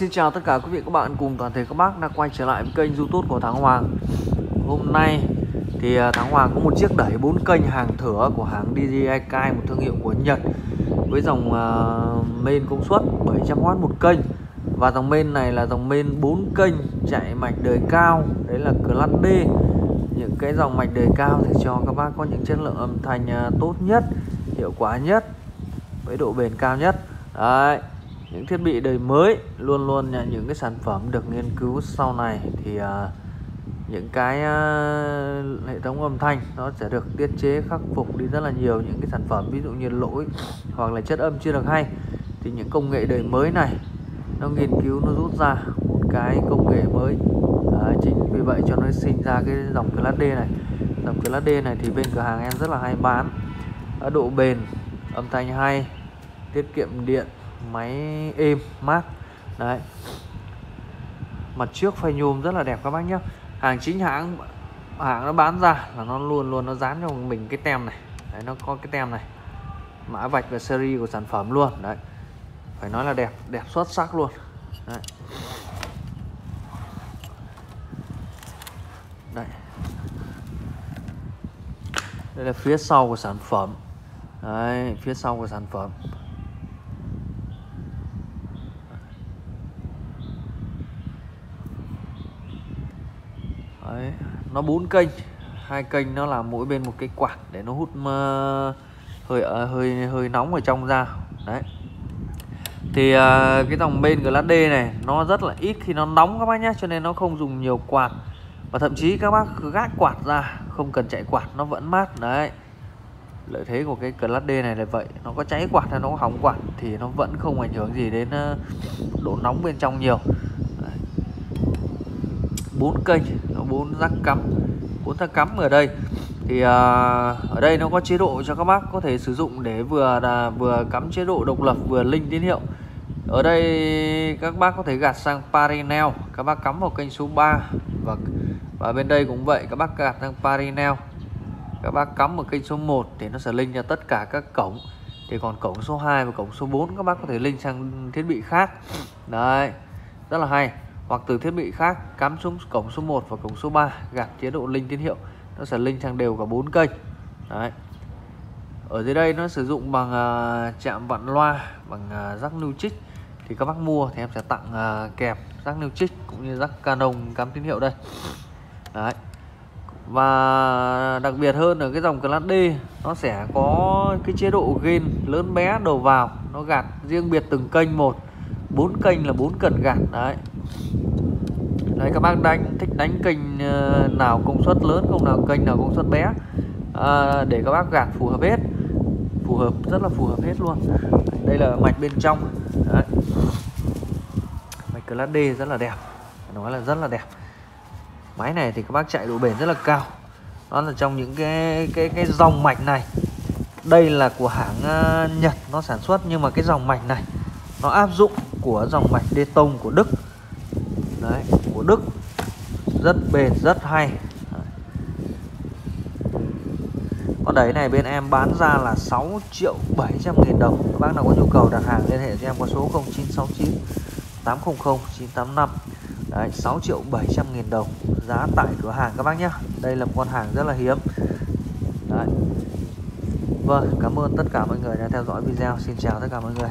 xin chào tất cả quý vị các bạn cùng toàn thể các bác đã quay trở lại với kênh youtube của Thắng Hoàng. Hôm nay thì à, Thắng Hoàng có một chiếc đẩy 4 kênh hàng thửa của hãng DJI Kai một thương hiệu của Nhật Với dòng uh, main công suất 700W một kênh. Và dòng main này là dòng main 4 kênh chạy mạch đời cao Đấy là Class D Những cái dòng mạch đời cao thì cho các bác có những chất lượng âm thanh à, tốt nhất Hiệu quả nhất Với độ bền cao nhất. Đấy những thiết bị đời mới luôn luôn là những cái sản phẩm được nghiên cứu sau này. Thì uh, những cái uh, hệ thống âm thanh nó sẽ được tiết chế khắc phục đi rất là nhiều những cái sản phẩm ví dụ như lỗi hoặc là chất âm chưa được hay. Thì những công nghệ đời mới này nó nghiên cứu nó rút ra một cái công nghệ mới. À, chính vì vậy cho nó sinh ra cái dòng Class D này. Dòng Class D này thì bên cửa hàng em rất là hay bán. Độ bền âm thanh hay tiết kiệm điện máy êm, mát. Đấy. Mặt trước phay nhôm rất là đẹp các bác nhé hàng chính hãng hãng nó bán ra là nó luôn luôn nó dán cho mình cái tem này. Đấy, nó có cái tem này. Mã vạch và series của sản phẩm luôn. Đấy. Phải nói là đẹp đẹp xuất sắc luôn. Đấy. Đây đây là phía sau của sản phẩm. Đấy, phía sau của sản phẩm. Đấy, nó bốn kênh. Hai kênh nó là mỗi bên một cái quạt để nó hút hơi ờ, hơi hơi nóng ở trong ra. Đấy. Thì ờ, cái dòng bên Glass D này nó rất là ít khi nó nóng các bác nhé cho nên nó không dùng nhiều quạt. Và thậm chí các bác gác quạt ra không cần chạy quạt nó vẫn mát. Đấy. Lợi thế của cái Glass D này là vậy nó có cháy quạt hay nó có hỏng quạt thì nó vẫn không ảnh hưởng gì đến ờ, độ nóng bên trong nhiều bốn kênh bốn rắc cắm bốn thang cắm ở đây. Thì à, ở đây nó có chế độ cho các bác có thể sử dụng để vừa là vừa cắm chế độ độc lập vừa linh tín hiệu. Ở đây các bác có thể gạt sang Parinel các bác cắm vào kênh số 3 và và bên đây cũng vậy các bác gạt sang Parinel. Các bác cắm vào kênh số 1 thì nó sẽ linh cho tất cả các cổng. Thì còn cổng số 2 và cổng số 4 các bác có thể linh sang thiết bị khác. Đấy rất là hay hoặc từ thiết bị khác cắm xuống cổng số 1 và cổng số 3 gạt chế độ linh tín hiệu. Nó sẽ linh sang đều cả bốn kênh. Đấy. Ở dưới đây nó sử dụng bằng uh, chạm vặn loa bằng uh, rắc lưu trích thì các bác mua thì em sẽ tặng uh, kèm rắc lưu trích cũng như rắc canon cắm tín hiệu đây. Đấy. Và đặc biệt hơn ở cái dòng Class D nó sẽ có cái chế độ gain lớn bé đầu vào. Nó gạt riêng biệt từng kênh một. Bốn kênh là bốn cần gạt. Đấy đấy các bác đánh thích đánh kênh ờ, nào công suất lớn không nào kênh nào công suất bé. À, để các bác gạt phù hợp hết. Phù hợp rất là phù hợp hết luôn. Đây là mạch bên trong. Đấy. mạch Class D rất là đẹp. Nói là rất là đẹp. Máy này thì các bác chạy độ bền rất là cao. Nó là trong những cái cái cái dòng mạch này. Đây là của hãng ờ, Nhật nó sản xuất nhưng mà cái dòng mạch này nó áp dụng của dòng mạch đê tông của Đức đấy của Đức. Rất bền rất hay. Con đấy này bên em bán ra là 6 triệu 700 nghìn đồng. Các bác nào có nhu cầu đặt hàng liên hệ cho em qua số 0969 800 985 Đấy, 6 triệu 700 nghìn đồng. Giá tại cửa hàng các bác nhé. Đây là một con hàng rất là hiếm. Đấy. Vâng, cảm ơn tất cả mọi người đã theo dõi video. Xin chào tất cả mọi người.